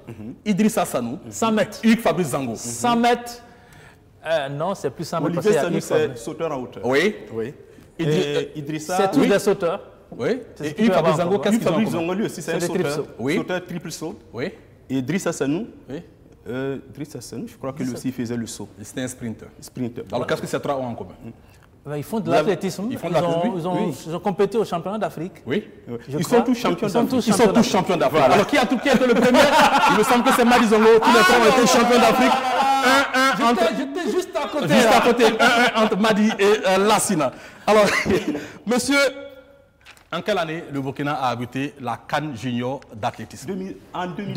Idrissa Sanou, 100 mètres. Hugues Fabrice Zango. 100 mètres. euh, non, c'est plus 100 mètres. Olivier Sanou, c'est sauteur en hauteur. Oui. Oui. Idrissa, C'est tous oui. des sauteurs. Oui. Et Hugues peut Fabrice avoir Zango, en qu'est-ce qu'ils ont Fabrice commun Zongo, lui aussi, c'est un sauteur. Oui. Sauteur triple saut. Oui. Et Idrissa Sanou, Oui. euh, Idrissa Sanou, je crois que lui aussi il faisait le saut. C'était un sprinter. Sprinter. Alors, qu'est-ce que ces trois ont en commun? Ben, Ils font de l'athlétisme. ils font de ont- l'athlétisme, Ils, ont, oui. ils ont compété au championnat d'Afrique. Oui. je Ils sont tous champions Ils sont d'Afrique. tous Ils sont champions tous champions d'Afrique. Alors, qui a, tout, qui a été le premier? Il me semble que c'est Madizongo. Tous les trois ont été champions d'Afrique. 1-1 entre. J'étais juste à côté. Juste là. à côté, 1-1 entre Madi et euh, Lassina. Alors, <laughs> monsieur, en quelle année le Burkina a abrité la Cannes Junior d'athlétisme? 2000 en 2003.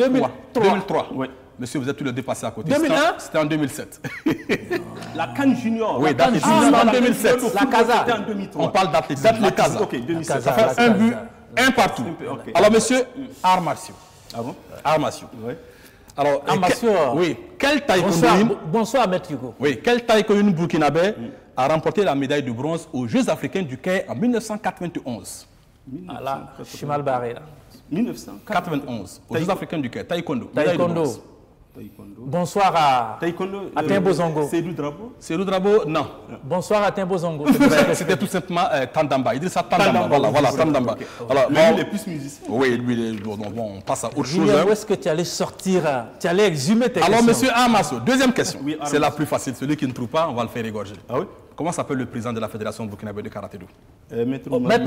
2003. 2003. Oui. Monsieur, vous êtes tous les deux passés à côté. 2001? C'était en- C'était en 2007. <laughs> La Cannes Junior. Oui, d'athlétisme, en la 2007. Cannes Junior, La Casa. C'était en 2003. On parle d'athlétisme. La Casa. Ok, 2007. Casa. Ça fait un but, un partout. Alors, monsieur, arts martiaux. Ah bon? Arts martiaux. Oui. Alors, que- Oui. Quel Bonsoir, bonsoir, Maître Hugo. Oui, quel taïkondo burkinabé a remporté la médaille de bronze aux Jeux africains du Caire en 1991 Ah, là, je suis mal barré. Là. 1991. 91, aux Jeux africains du Caire. Taekwondo. Taekwondo. Bonsoir à, Taekwondo. à Timbo Zongo. C'est drapeau. C'est le drapeau Non. Bonsoir à Timbo Zongo. C'était- tout simplement euh, Tandamba. Idrissa Tandamba. Tandamba, Voilà, voilà, Tandamba. ok. Alors, Lui, bon, il est plus musicien. Oui, lui, il est- bon, on passe à autre chose. Hein. où est-ce que tu allais sortir euh, Tu allais exhumer tes Alors, questions? monsieur Amasso, deuxième question. Oui, C'est la plus facile. Celui qui ne trouve pas, on va le faire égorger. Ah oui? Comment s'appelle le président de la Fédération burkinabé de karaté-do Euh, Maître Oh, Maître.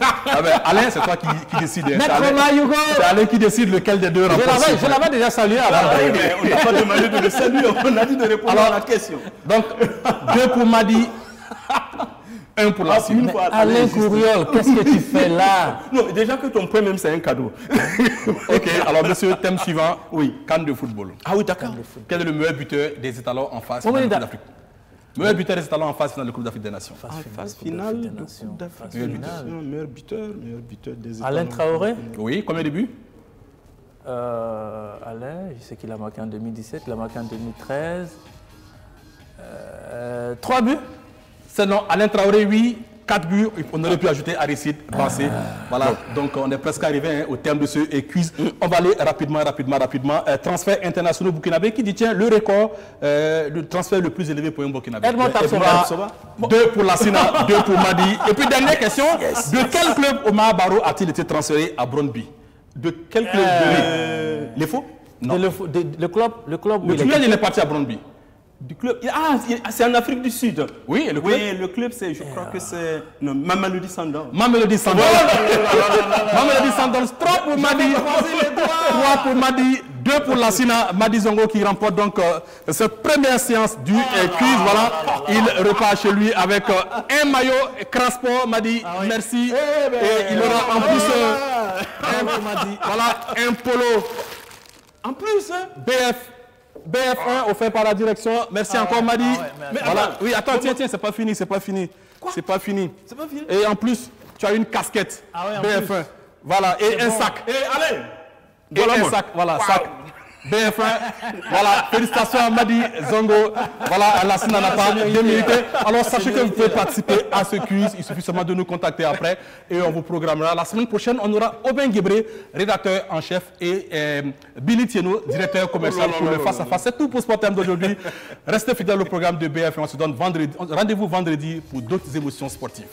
Ah ben, Alain, c'est toi qui, qui décide. hein. C'est Alain- qui décide lequel des deux remporte. Je l'avais déjà salué avant. Ah on n'a pas demandé de le saluer, on a dit de répondre Alors- à la question. Donc, deux pour Madi, Un pour la Ah, fois, Alain Courriol, qu'est-ce que tu fais là? <laughs> Non, déjà que ton point même, c'est un cadeau. <laughs> Ok, alors monsieur, thème suivant. Oui. Cannes de football. Ah oui, d'accord. Quel est le meilleur buteur des étalons en finale de d'Afrique Meilleur buteur des étalons en phase finale de Coupe d'Afrique des Nations. Phase Coupe finale d'Afrique des de Nations, Coupe d'Afrique. finale. buteur, meilleur buteur, meilleur buteur des Alain États-Unis. Traoré Oui, combien de buts? Euh, Alain, je sais qu'il a marqué en 2017, il a marqué en 2013. Euh, trois buts C'est non, Alain Traoré, oui. 4 buts, on aurait pu ajouter Aristide Bassé. Voilà, donc on est presque arrivé hein, au terme de ce euh, quiz. On va aller rapidement, rapidement, rapidement. Euh, transfert international burkinabé qui détient le record euh, de transfert le plus élevé pour un burkinabé. Edmond Euh. Deux pour la Sina, <laughs> deux pour Madi. Et puis dernière question, de quel club Omar Barrow a-t-il été transféré à Brøndby? De quel club de... Les faux Non. De le, de- le club, le club Le club, il est parti à Brøndby. Du club. Ah, ah, c'est en Afrique du Sud. Oui, le club Oui, le club, c'est, je crois que c'est non, Mamelody Sundowns. Mamelody Sandals. Mamelody Sandals, 3 pour Madi. 3 pour Madi, 2 pour la Sina. Madi Zongo qui remporte donc euh, cette première séance du euh, quiz. Voilà, il repart chez lui avec euh, un maillot Crasport. Madi, merci. Et il aura en plus euh, un, voilà, un polo. En plus, hein, BF. BF1 offert par la direction. Merci encore, Madi. Mais voilà. Oui, attends, tiens, tiens, c'est pas fini, c'est pas fini. C'est pas fini. C'est pas fini? Et en plus, tu as une casquette Ah ouais, en BF1. Voilà, et un sac. Et allez Et Voilà, un moi. sac, voilà, sac. BF1, voilà, félicitations à Madi Zongo. Voilà, la Sina n'a pas démérité. Alors sachez que vous pouvez participer à ce quiz. Il suffit seulement de nous contacter après et on vous programmera. La semaine prochaine, on aura Aubin Guébré, rédacteur en chef, et euh, Billy Thieno, directeur commercial pour le face à face. C'est tout pour Sport Time d'aujourd'hui. Restez fidèles au programme de BF1. On se donne vendredi, rendez-vous vendredi pour d'autres émotions sportives.